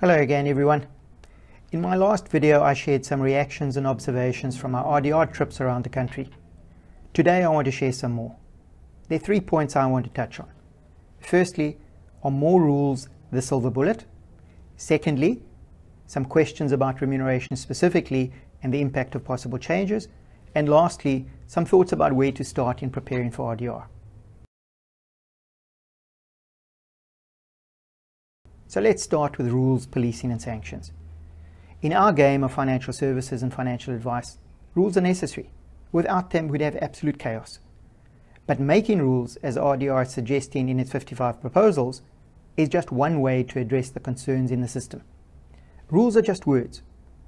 Hello again everyone. In my last video I shared some reactions and observations from our RDR trips around the country. Today I want to share some more. There are three points I want to touch on. Firstly, are more rules the silver bullet? Secondly, some questions about remuneration specifically and the impact of possible changes. And lastly, some thoughts about where to start in preparing for RDR. So let's start with rules, policing and sanctions. In our game of financial services and financial advice, rules are necessary. Without them, we'd have absolute chaos. But making rules, as RDR is suggesting in its 55 proposals, is just one way to address the concerns in the system. Rules are just words.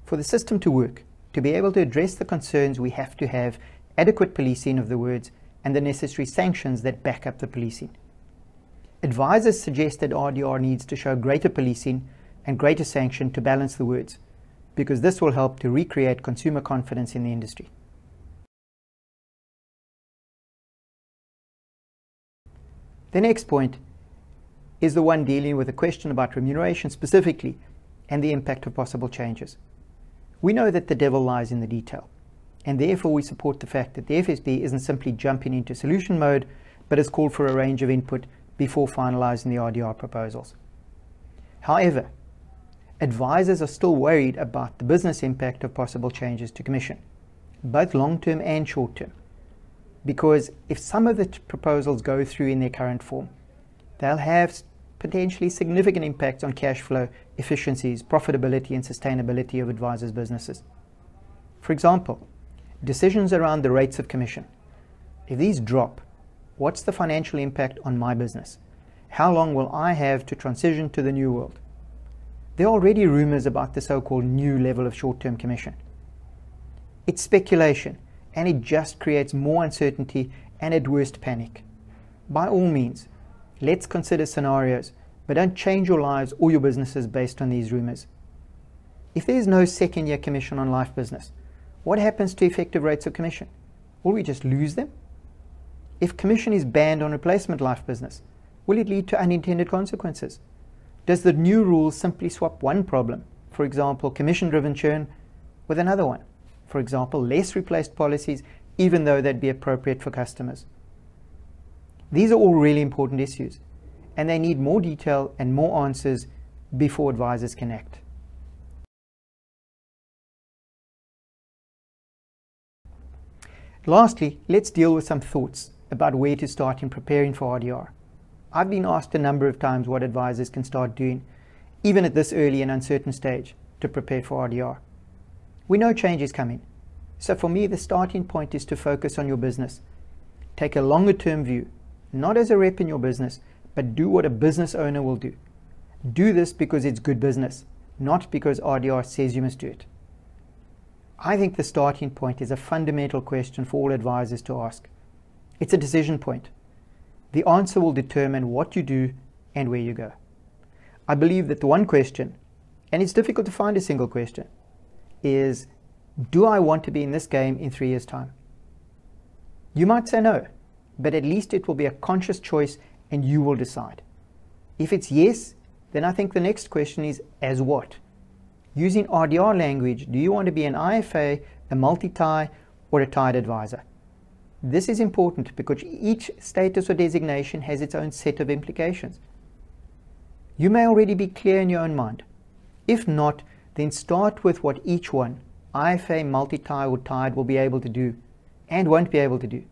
For the system to work, to be able to address the concerns, we have to have adequate policing of the words and the necessary sanctions that back up the policing. Advisors suggest that RDR needs to show greater policing and greater sanction to balance the words, because this will help to recreate consumer confidence in the industry. The next point is the one dealing with a question about remuneration specifically and the impact of possible changes. We know that the devil lies in the detail, and therefore we support the fact that the FSB isn't simply jumping into solution mode, but has called for a range of input before finalizing the RDR proposals. However, advisors are still worried about the business impact of possible changes to commission, both long-term and short-term, because if some of the proposals go through in their current form, they'll have potentially significant impacts on cash flow, efficiencies, profitability and sustainability of advisors' businesses. For example, decisions around the rates of commission. If these drop, What's the financial impact on my business? How long will I have to transition to the new world? There are already rumors about the so-called new level of short-term commission. It's speculation, and it just creates more uncertainty and at worst panic. By all means, let's consider scenarios, but don't change your lives or your businesses based on these rumors. If there is no second year commission on life business, what happens to effective rates of commission? Will we just lose them? If commission is banned on replacement life business, will it lead to unintended consequences? Does the new rule simply swap one problem, for example, commission-driven churn, with another one? For example, less replaced policies, even though they'd be appropriate for customers. These are all really important issues, and they need more detail and more answers before advisors can act. Lastly, let's deal with some thoughts about where to start in preparing for RDR. I've been asked a number of times what advisors can start doing, even at this early and uncertain stage, to prepare for RDR. We know change is coming, so for me the starting point is to focus on your business. Take a longer term view, not as a rep in your business, but do what a business owner will do. Do this because it's good business, not because RDR says you must do it. I think the starting point is a fundamental question for all advisors to ask. It's a decision point. The answer will determine what you do and where you go. I believe that the one question, and it's difficult to find a single question, is do I want to be in this game in three years' time? You might say no, but at least it will be a conscious choice and you will decide. If it's yes, then I think the next question is as what? Using RDR language, do you want to be an IFA, a multi-tie, or a tied advisor? This is important because each status or designation has its own set of implications. You may already be clear in your own mind. If not, then start with what each one, IFA, multi-tie or tied, will be able to do and won't be able to do.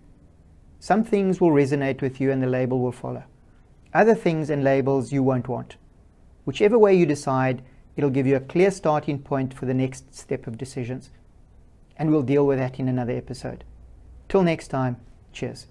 Some things will resonate with you and the label will follow. Other things and labels you won't want. Whichever way you decide, it'll give you a clear starting point for the next step of decisions. And we'll deal with that in another episode. Till next time, cheers.